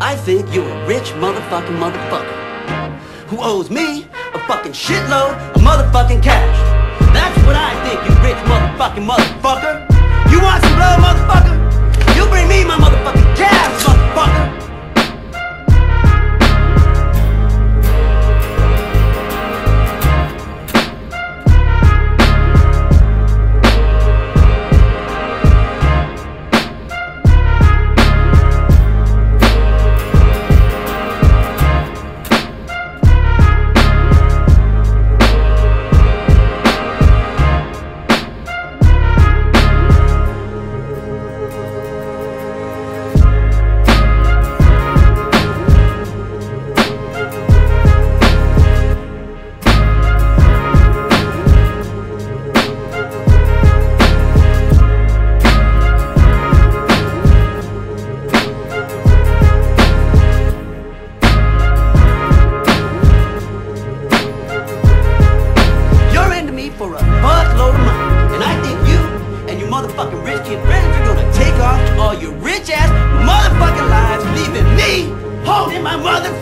I think you're a rich motherfucking motherfucker who owes me a fucking shitload of motherfucking cash. That's what I think, you rich motherfucking motherfucker. You want some blow, motherfucker? You bring me my motherfucking for a fuckload of money. And I think you and your motherfucking rich kid friends are gonna take off all your rich ass motherfucking lives, leaving me holding my motherfucking!